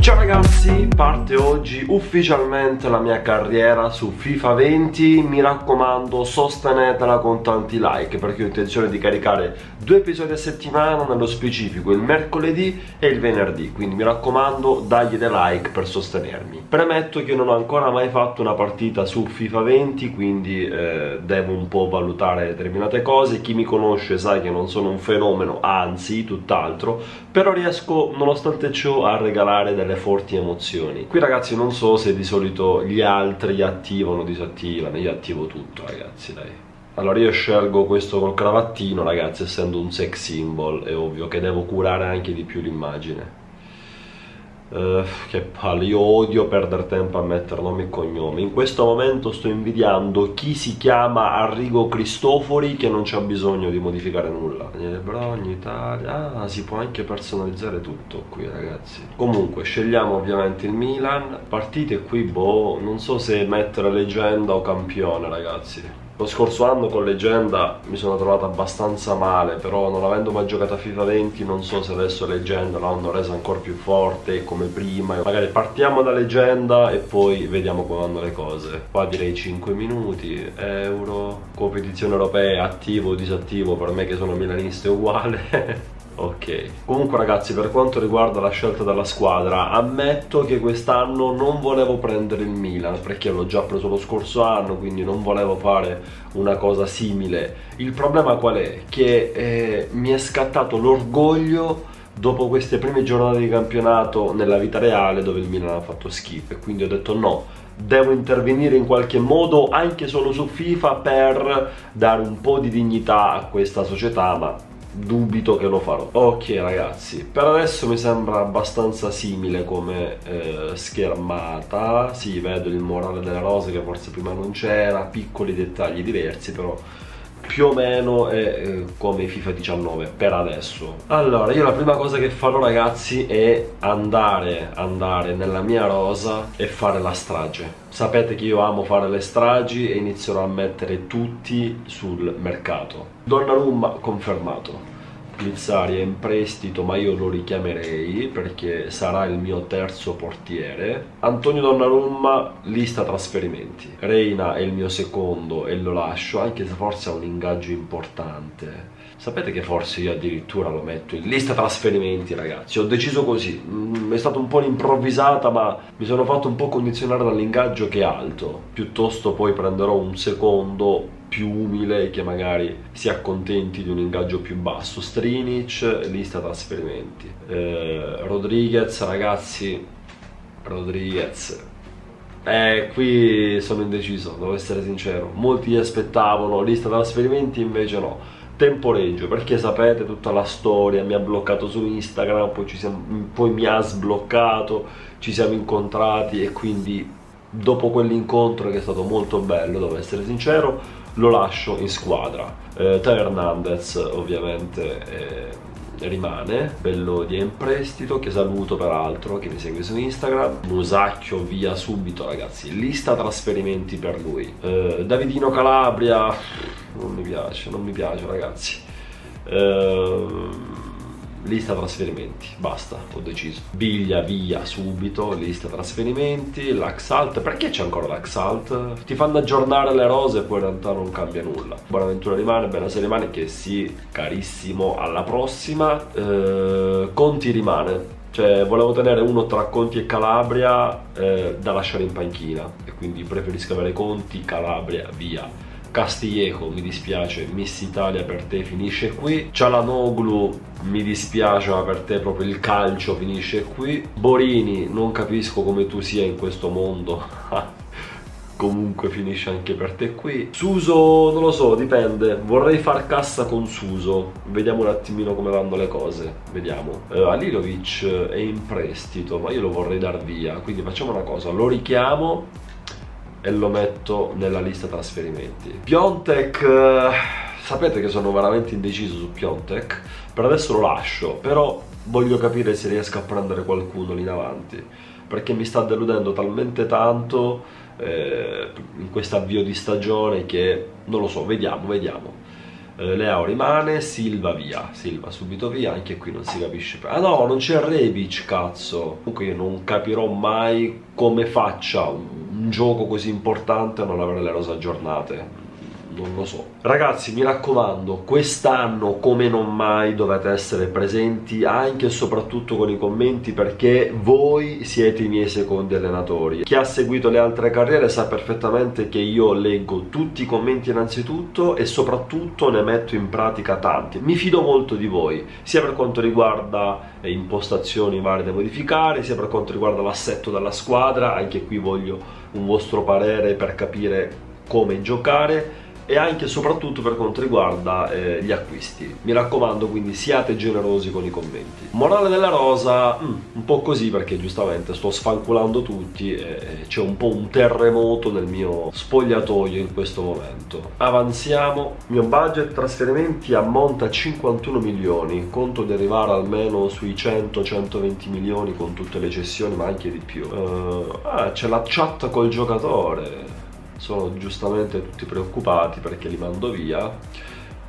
Ciao ragazzi, parte oggi ufficialmente la mia carriera su FIFA 20 Mi raccomando sostenetela con tanti like perché ho intenzione di caricare due episodi a settimana Nello specifico il mercoledì e il venerdì. Quindi mi raccomando dagli dei like per sostenermi. Premetto che non ho ancora mai fatto una partita su FIFA 20 Quindi eh, devo un po' valutare determinate cose. Chi mi conosce sa che non sono un fenomeno, anzi tutt'altro. Però riesco nonostante ciò a regalare delle delle forti emozioni. Qui ragazzi non so se di solito gli altri attivano o disattivano, io attivo tutto ragazzi dai. Allora io scelgo questo col cravattino ragazzi essendo un sex symbol è ovvio che devo curare anche di più l'immagine Uh, che palle, io odio perdere tempo a mettere nomi e cognomi. In questo momento sto invidiando chi si chiama Arrigo Cristofori che non c'ha bisogno di modificare nulla. Daniele Brogni, Italia. Ah, si può anche personalizzare tutto qui, ragazzi. Comunque, scegliamo ovviamente il Milan. Partite qui, boh, non so se mettere leggenda o campione, ragazzi. Lo scorso anno con Leggenda mi sono trovato abbastanza male, però non avendo mai giocato a FIFA 20 non so se adesso Leggenda l'hanno resa ancora più forte come prima. Magari partiamo da Leggenda e poi vediamo come vanno le cose. Qua direi 5 minuti, euro, competizione europea, attivo o disattivo, per me che sono milanista è uguale. Ok, comunque ragazzi per quanto riguarda la scelta della squadra ammetto che quest'anno non volevo prendere il Milan perché l'ho già preso lo scorso anno quindi non volevo fare una cosa simile il problema qual è? che eh, mi è scattato l'orgoglio dopo queste prime giornate di campionato nella vita reale dove il Milan ha fatto schifo e quindi ho detto no devo intervenire in qualche modo anche solo su FIFA per dare un po' di dignità a questa società ma dubito che lo farò. Ok ragazzi per adesso mi sembra abbastanza simile come eh, schermata. Sì vedo il morale delle rose che forse prima non c'era piccoli dettagli diversi però più o meno è eh, come FIFA 19 per adesso. Allora io la prima cosa che farò ragazzi è andare andare nella mia rosa e fare la strage. Sapete che io amo fare le stragi e inizierò a mettere tutti sul mercato. Donnarumma confermato Plizzari è in prestito ma io lo richiamerei perché sarà il mio terzo portiere. Antonio Donnarumma lista trasferimenti. Reina è il mio secondo e lo lascio anche se forse ha un ingaggio importante. Sapete che forse io addirittura lo metto in lista trasferimenti ragazzi? Ho deciso così. Mm, È stata un po' un'improvvisata ma mi sono fatto un po' condizionare dall'ingaggio che è alto. Piuttosto poi prenderò un secondo più umile che magari si accontenti di un ingaggio più basso. Strinic, lista trasferimenti. Eh, Rodriguez ragazzi Rodriguez. Eh, qui sono indeciso, devo essere sincero. Molti aspettavano lista trasferimenti invece no. Temporeggio perché sapete tutta la storia mi ha bloccato su Instagram poi, siamo, poi mi ha sbloccato ci siamo incontrati e quindi dopo quell'incontro che è stato molto bello devo essere sincero lo lascio in squadra. Eh, Teo Hernandez ovviamente eh, rimane, bello di in prestito, che saluto peraltro, che mi segue su Instagram. Musacchio via subito ragazzi, lista trasferimenti per lui. Eh, Davidino Calabria, non mi piace, non mi piace ragazzi. Eh, lista trasferimenti, basta, ho deciso. Biglia via subito, lista trasferimenti, l'Axalt, perché c'è ancora l'Axalt? Ti fanno aggiornare le rose e poi in realtà non cambia nulla. Buonaventura rimane, Benassi rimane, che sì, carissimo, alla prossima. Eh, Conti rimane, cioè volevo tenere uno tra Conti e Calabria eh, da lasciare in panchina e quindi preferisco avere Conti, Calabria, via Castiglieco mi dispiace, Miss Italia per te finisce qui. Cialanoglu mi dispiace ma per te proprio il calcio finisce qui. Borini non capisco come tu sia in questo mondo comunque finisce anche per te qui. Suso non lo so dipende. Vorrei far cassa con Suso. Vediamo un attimino come vanno le cose. Vediamo. Uh, Alilovic è in prestito ma io lo vorrei dar via. Quindi facciamo una cosa lo richiamo e lo metto nella lista trasferimenti. Piontek, eh, sapete che sono veramente indeciso su Piontek, per adesso lo lascio, però voglio capire se riesco a prendere qualcuno lì in avanti, perché mi sta deludendo talmente tanto eh, in questo avvio di stagione che non lo so, vediamo, vediamo. eh, Leao rimane, Silva via, Silva subito via, anche qui non si capisce. Ah no, non c'è Rebic, cazzo. Comunque io non capirò mai come faccia gioco così importante non avere le rose aggiornate non lo so. Ragazzi, mi raccomando, quest'anno come non mai dovete essere presenti anche e soprattutto con i commenti perché voi siete i miei secondi allenatori. Chi ha seguito le altre carriere sa perfettamente che io leggo tutti i commenti innanzitutto e soprattutto ne metto in pratica tanti. Mi fido molto di voi, sia per quanto riguarda impostazioni varie da modificare, sia per quanto riguarda l'assetto della squadra, anche qui voglio un vostro parere per capire come giocare e anche e soprattutto per quanto riguarda eh, gli acquisti. Mi raccomando quindi siate generosi con i commenti. Morale della rosa, mm, un po' così perché giustamente sto sfanculando tutti e c'è un po' un terremoto nel mio spogliatoio in questo momento. Avanziamo, mio budget trasferimenti ammonta a 51 milioni, conto di arrivare almeno sui 100-120 milioni con tutte le cessioni ma anche di più. Uh, ah, c'è la chat col giocatore sono giustamente tutti preoccupati perché li mando via.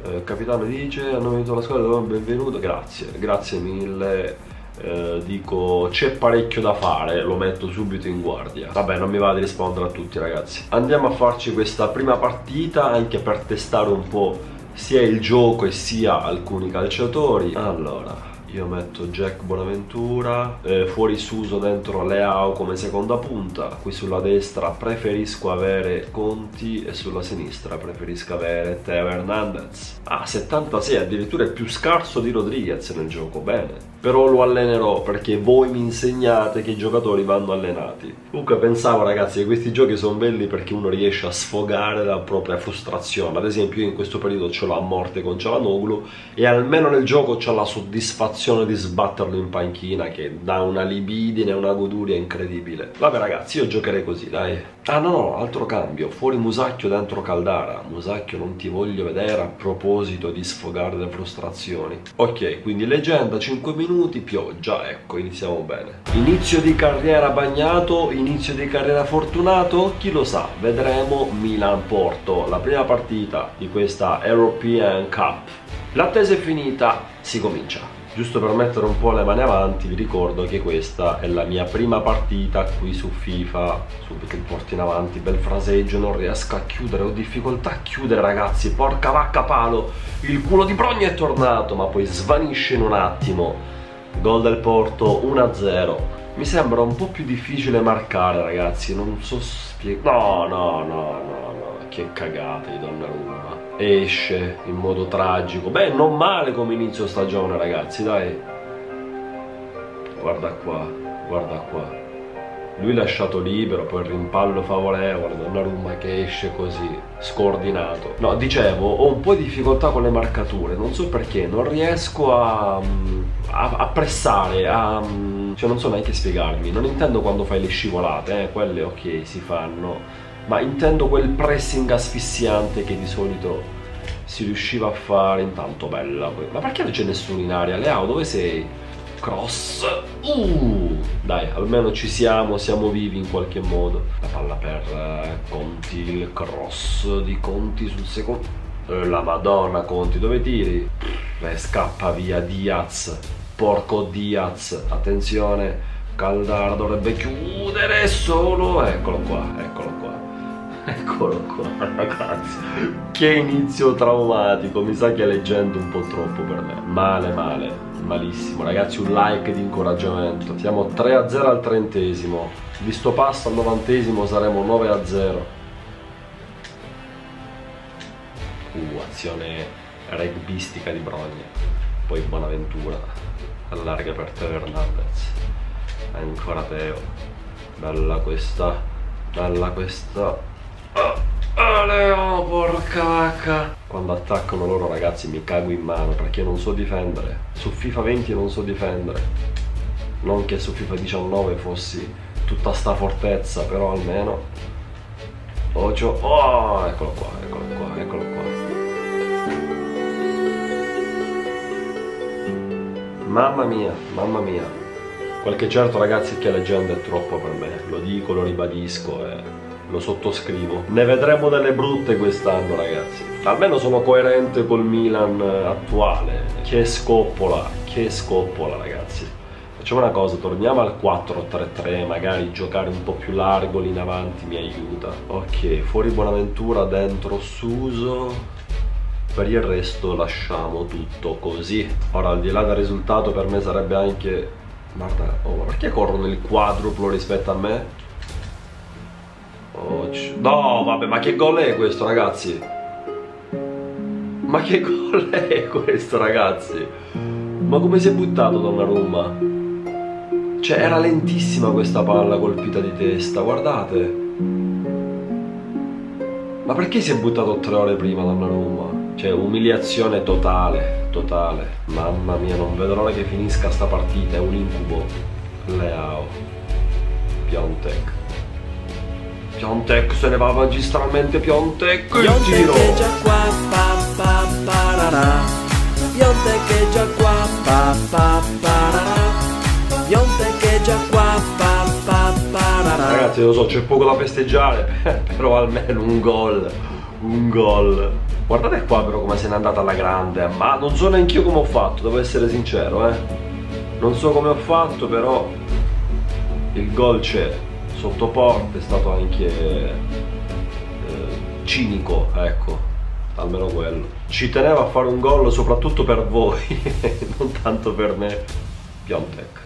Eh, capitano dice hanno venuto alla scuola, benvenuto, grazie, grazie mille. Eh, dico c'è parecchio da fare, lo metto subito in guardia. Vabbè, non mi va di rispondere a tutti ragazzi. Andiamo a farci questa prima partita anche per testare un po' sia il gioco e sia alcuni calciatori. Allora, io metto Jack Bonaventura eh, fuori Suso dentro Leao come seconda punta. Qui sulla destra preferisco avere Conti e sulla sinistra preferisco avere Teo Hernandez. Ah 76 addirittura è più scarso di Rodriguez nel gioco bene. Però lo allenerò perché voi mi insegnate che i giocatori vanno allenati. Comunque pensavo ragazzi che questi giochi sono belli perché uno riesce a sfogare la propria frustrazione. Ad esempio io in questo periodo ce l'ho a morte con Cialanoglu e almeno nel gioco c'ho la soddisfazione sensazione di sbatterlo in panchina che dà una libidine, una goduria incredibile. Vabbè ragazzi, io giocherei così, dai. Ah no, no, altro cambio, fuori Musacchio dentro Caldara. Musacchio non ti voglio vedere a proposito di sfogare le frustrazioni. Ok, quindi leggenda, 5 minuti, pioggia, ecco, iniziamo bene. Inizio di carriera bagnato, inizio di carriera fortunato, chi lo sa, vedremo Milan-Porto, la prima partita di questa European Cup. L'attesa è finita, si comincia. Giusto per mettere un po' le mani avanti vi ricordo che questa è la mia prima partita qui su FIFA. Subito il porto in avanti, bel fraseggio, non riesco a chiudere, ho difficoltà a chiudere ragazzi. Porca vacca palo, il culo di Brogna è tornato ma poi svanisce in un attimo. Gol del Porto 1-0 Mi sembra un po' più difficile marcare ragazzi, non so spiegare No, no, no, no, no, che cagata di Donnarumma esce in modo tragico. Beh, non male come inizio stagione, ragazzi, dai. Guarda qua, guarda qua. Lui lasciato libero, poi il rimpallo favorevole, Donnarumma che esce così, scordinato. No, dicevo, ho un po' di difficoltà con le marcature, non so perché, non riesco a, a, a pressare, a... cioè non so neanche spiegarmi. Non intendo quando fai le scivolate, eh, quelle ok, si fanno ma intendo quel pressing asfissiante che di solito si riusciva a fare intanto bella. Ma perché non c'è nessuno in aria? Leao dove sei? cross. Uh, dai almeno ci siamo siamo vivi in qualche modo. La palla per eh, Conti il cross di Conti sul secondo. Eh, la madonna Conti dove tiri? Beh, scappa via Diaz. Porco Diaz. Attenzione Caldara dovrebbe chiudere solo. Eccolo qua qua Eccolo qua ragazzi. Che inizio traumatico. Mi sa che leggendo un po' troppo per me. Male male. Malissimo. Ragazzi un like di incoraggiamento. Siamo 3-0 al trentesimo. Visto passo al novantesimo saremo 9-0 Uh azione rugbistica di Brogna Poi Bonaventura Allarga per Teo Hernandez. Ancora Teo. Bella questa. Bella questa Leo, porca vacca. Quando attaccano loro ragazzi mi cago in mano perché non so difendere. Su FIFA 20 non so difendere. Non che su FIFA 19 fossi tutta sta fortezza, però almeno... Ocio... Oh, eccolo qua, eccolo qua, eccolo qua. Mamma mia, mamma mia. Qualche certo ragazzi che leggenda è troppo per me, lo dico, lo ribadisco e lo sottoscrivo. Ne vedremo delle brutte quest'anno, ragazzi. Almeno sono coerente col Milan attuale. Che scoppola, che scoppola, ragazzi. Facciamo una cosa, torniamo al 4-3-3, magari giocare un po' più largo lì in avanti mi aiuta. Ok, fuori Buonaventura, dentro Suso. Per il resto lasciamo tutto così. Ora, al di là del risultato, per me sarebbe anche... Guarda, oh, ma perché corrono il quadruplo rispetto a me? Oh, no, vabbè, ma che gol è questo, ragazzi? Ma che gol è questo, ragazzi? Ma come si è buttato Donnarumma? Cioè, era lentissima questa palla colpita di testa, guardate. Ma perché si è buttato tre ore prima Donnarumma? Cioè, umiliazione totale, totale. Mamma mia, non vedo l'ora che finisca sta partita, è un incubo. Leao. Piontek. Piontek se ne va magistralmente Piontek. Il giro. già qua, pa, pa, pararà. Piontek è già qua, pa, pa, pararà. Piontek è già qua, pa, pa, pararà. Ragazzi, lo so, c'è poco da festeggiare, però almeno un gol. Un gol. Guardate qua però come se n'è andata alla grande, ma non so neanche io come ho fatto, devo essere sincero, eh. Non so come ho fatto, però il gol c'è. Sotto porta è stato anche eh, cinico, ecco, almeno quello. Ci tenevo a fare un gol soprattutto per voi, non tanto per me. Piontek.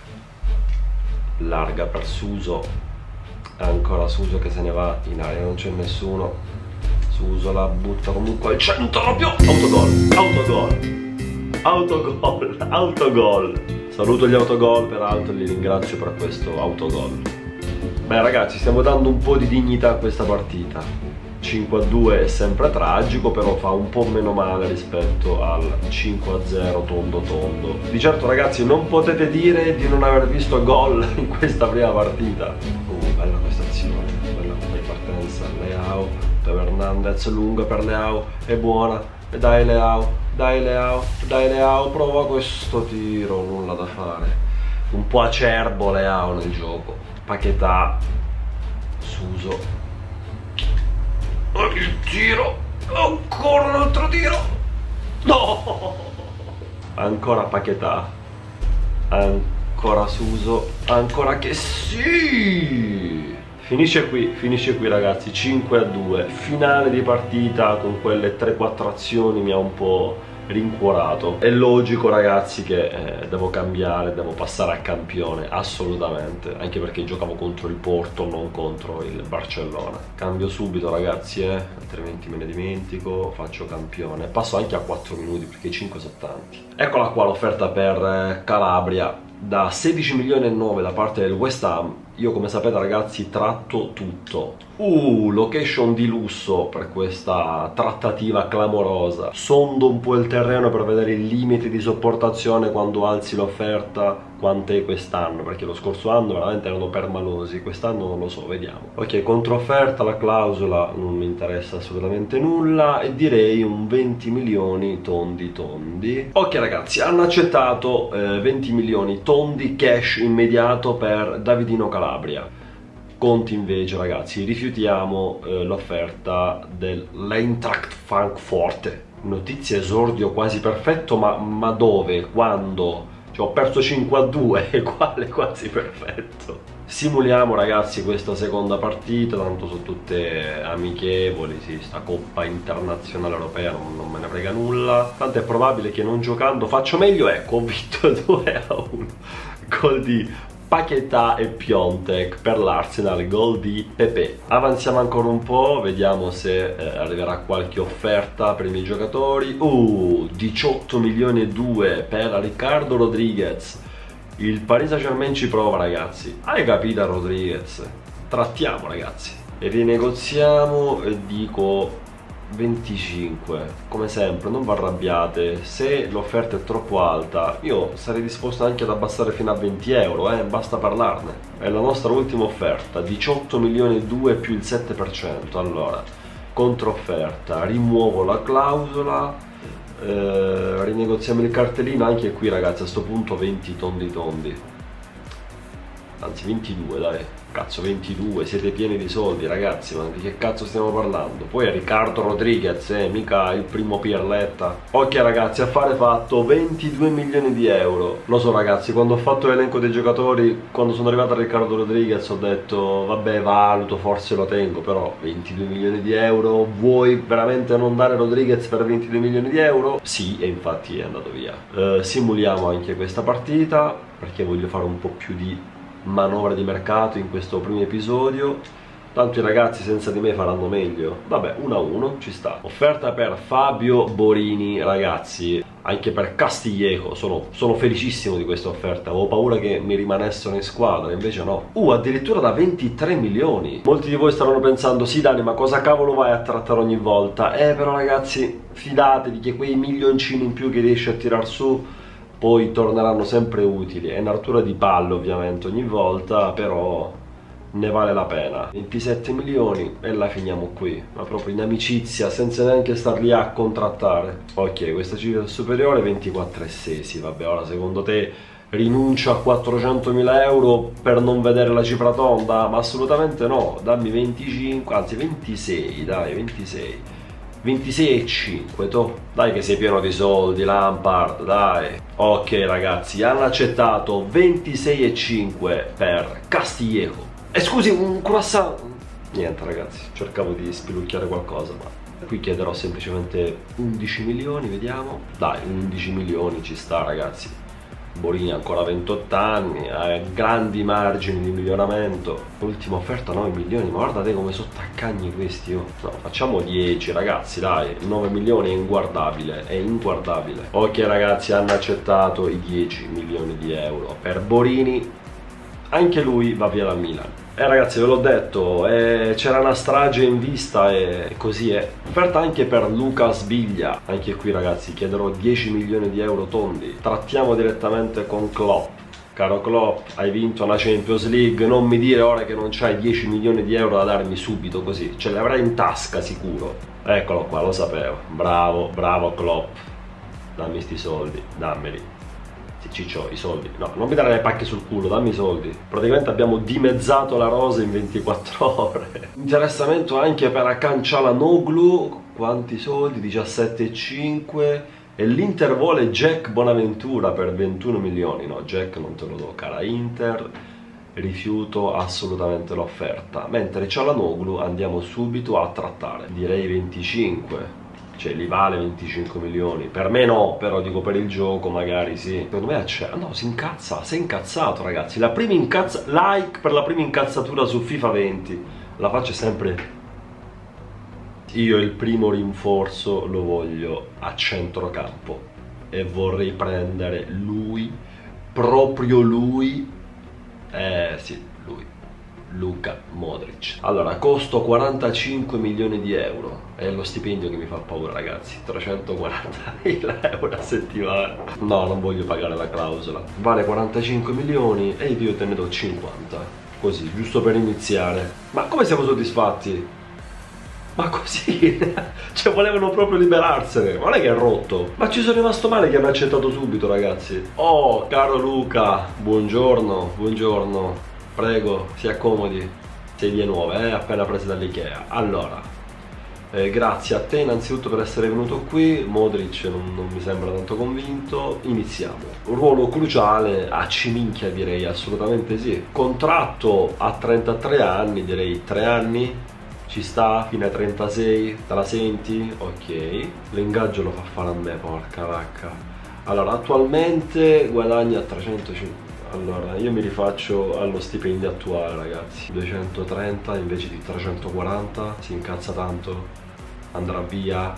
Larga per Suso. Ancora Suso che se ne va in aria, non c'è nessuno. Suso la butta comunque al centro proprio. Autogol, autogol. Autogol, autogol. Saluto gli autogol, peraltro li ringrazio per questo autogol. Beh ragazzi, stiamo dando un po' di dignità a questa partita. 5 a 2 è sempre tragico, però fa un po' meno male rispetto al 5 a 0 tondo tondo. Di certo ragazzi non potete dire di non aver visto gol in questa prima partita. Uh, bella questa azione, bella partenza, Leao, Teo Hernandez lunga per Leao, è buona, e dai Leao, dai Leao, dai Leao, prova questo tiro, nulla da fare. Un po' acerbo Leao nel gioco. Paquetà, Suso. Il tiro, ancora un altro tiro. No! Ancora Paquetà. Ancora Suso. Ancora che sì! Finisce qui, finisce qui ragazzi, 5 a 2. Finale di partita con quelle 3-4 azioni mi ha un po' rincuorato. È logico ragazzi che eh, devo cambiare, devo passare a campione, assolutamente, anche perché giocavo contro il Porto, non contro il Barcellona. Cambio subito ragazzi, eh, altrimenti me ne dimentico, faccio campione. Passo anche a 4 minuti perché 5 sono tanti. Eccola qua l'offerta per eh, Calabria da 16 milioni e 9 da parte del West Ham io come sapete ragazzi tratto tutto. Uh, location di lusso per questa trattativa clamorosa. Sondo un po' il terreno per vedere il limite di sopportazione quando alzi l'offerta Quant'è quest'anno? Perché lo scorso anno veramente erano permalosi Quest'anno non lo so, vediamo. Ok, controofferta, la clausola non mi interessa assolutamente nulla E direi un 20 milioni tondi tondi. Ok ragazzi, hanno accettato eh, 20 milioni tondi cash immediato per Davidino Calabria Conti invece ragazzi rifiutiamo eh, l'offerta dell'Eintracht Frankfurt. Notizia esordio quasi perfetto ma, ma dove? quando? Cioè, ho perso 5 a 2 e quale quasi perfetto? Simuliamo ragazzi questa seconda partita tanto sono tutte amichevoli sì, sta coppa internazionale europea non, non me ne frega nulla. Tanto è probabile che non giocando faccio meglio ecco ho vinto 2 a 1 gol di Paquetà e Piontek per l'Arsenal, gol di Pepe. Avanziamo ancora un po', vediamo se eh, arriverà qualche offerta per i miei giocatori. Uh, 18 milioni e 2 per Riccardo Rodriguez. Il Paris Saint Germain ci prova ragazzi. Hai capito Rodriguez? Trattiamo ragazzi. E rinegoziamo e dico 25 come sempre non vi arrabbiate. Se l'offerta è troppo alta io sarei disposto anche ad abbassare fino a 20 euro eh, basta parlarne. È la nostra ultima offerta 18 milioni e 2 più il 7% allora controofferta rimuovo la clausola eh, rinegoziamo il cartellino anche qui ragazzi a questo punto 20 tondi tondi anzi 22 dai. Cazzo 22 siete pieni di soldi ragazzi ma di che cazzo stiamo parlando? Poi è Riccardo Rodriguez eh, mica il primo Pierletta. Ok ragazzi affare fatto 22 milioni di euro. Lo so ragazzi quando ho fatto l'elenco dei giocatori quando sono arrivato a Riccardo Rodriguez ho detto vabbè valuto forse lo tengo però 22 milioni di euro vuoi veramente non dare Rodriguez per 22 milioni di euro? sì e infatti è andato via. Uh, simuliamo anche questa partita perché voglio fare un po' più di manovra di mercato in questo primo episodio. Tanto i ragazzi senza di me faranno meglio. Vabbè 1 a 1 ci sta. Offerta per Fabio Borini ragazzi. Anche per Castiglieco sono, sono felicissimo di questa offerta. Avevo paura che mi rimanessero in squadra invece no. Uh addirittura da 23 milioni. Molti di voi staranno pensando sì Dani ma cosa cavolo vai a trattare ogni volta? Eh però ragazzi fidatevi che quei milioncini in più che riesci a tirar su poi torneranno sempre utili. È un'artura di palle ovviamente ogni volta però ne vale la pena. 27 milioni e la finiamo qui ma proprio in amicizia senza neanche star lì a contrattare. Ok questa cifra superiore 24,6 sì vabbè ora secondo te rinuncio a 400.000 euro per non vedere la cifra tonda? Ma assolutamente no. Dammi 25 anzi 26 dai 26 26,5 to. Dai che sei pieno di soldi Lampard, dai. Ok ragazzi, hanno accettato 26,5 per Castiglieco. E scusi, un croissant? Niente ragazzi, cercavo di spilucchiare qualcosa ma qui chiederò semplicemente 11 milioni, vediamo. Dai, 11 milioni ci sta ragazzi Borini ancora 28 anni, ha grandi margini di miglioramento. Ultima offerta 9 milioni, ma guardate come sono taccagni questi. Oh. No, facciamo 10 ragazzi, dai, 9 milioni è inguardabile, è inguardabile. Ok ragazzi, hanno accettato i 10 milioni di euro per Borini, anche lui va via dal Milan. Eh ragazzi ve l'ho detto, eh, c'era una strage in vista e così è. Offerta anche per Lucas Biglia, anche qui ragazzi chiederò 10 milioni di euro tondi. Trattiamo direttamente con Klopp. Caro Klopp, hai vinto una Champions League, non mi dire ora che non c'hai 10 milioni di euro da darmi subito così, ce li avrai in tasca sicuro. Eccolo qua, lo sapevo. Bravo, bravo Klopp. Dammi sti soldi, dammeli. Ciccio, i soldi. No, non mi dare le pacche sul culo, dammi i soldi. Praticamente abbiamo dimezzato la rosa in 24 ore. Interessamento anche per Acanciala Noglu. Quanti soldi? 17,5. E l'Inter vuole Jack Bonaventura per 21 milioni. No, Jack non te lo do, cara Inter. Rifiuto assolutamente l'offerta. Mentre Cialanoglu andiamo subito a trattare. Direi 25 cioè li vale 25 milioni. Per me no però dico per il gioco magari sì. Secondo me c'è no si incazza si è incazzato ragazzi. La prima incazza like per la prima incazzatura su FIFA 20 la faccio sempre. Io il primo rinforzo lo voglio a centrocampo e vorrei prendere lui proprio lui eh sì Luca Modric. Allora, costo 45 milioni di euro. È lo stipendio che mi fa paura, ragazzi. 340 mila euro a settimana. No, non voglio pagare la clausola. Vale 45 milioni e io te ne do 50. Così, giusto per iniziare. Ma come siamo soddisfatti? Ma così, cioè volevano proprio liberarsene, non è che è rotto. Ma ci sono rimasto male che hanno accettato subito ragazzi. Oh, caro Luca, buongiorno, buongiorno. Prego, si accomodi. Sedie nuove, eh, appena prese dall'Ikea. Allora, eh, grazie a te innanzitutto per essere venuto qui. Modric non, non, mi sembra tanto convinto. Iniziamo. Ruolo cruciale, a ciminchia direi, assolutamente sì. Contratto a 33 anni, direi 3 anni. Ci sta fino ai 36, te la senti? Ok. L'ingaggio lo fa fare a me, porca vacca. Allora, attualmente guadagna 350 allora, io mi rifaccio allo stipendio attuale, ragazzi. 230 invece di 340, si incazza tanto, andrà via.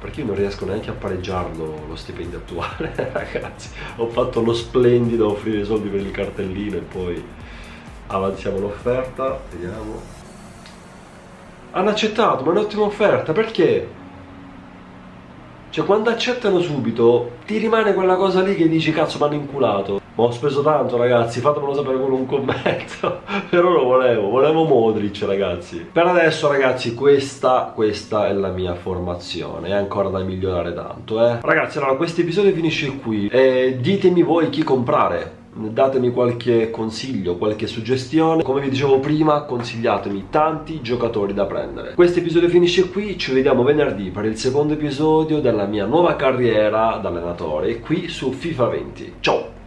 Perché io non riesco neanche a pareggiarlo lo stipendio attuale, ragazzi. Ho fatto lo splendido a offrire soldi per il cartellino e poi avanziamo l'offerta, vediamo. Hanno accettato, ma è un'ottima offerta, perché? Cioè quando accettano subito ti rimane quella cosa lì che dici cazzo mi hanno inculato Ma ho speso tanto ragazzi fatemelo sapere con un commento Però lo volevo, volevo Modric ragazzi Per adesso ragazzi questa, questa è la mia formazione È ancora da migliorare tanto eh Ragazzi allora questo episodio finisce qui e Ditemi voi chi comprare datemi qualche consiglio, qualche suggestione. Come vi dicevo prima, consigliatemi tanti giocatori da prendere. Questo episodio finisce qui, ci vediamo venerdì per il secondo episodio della mia nuova carriera da allenatore qui su FIFA 20. Ciao!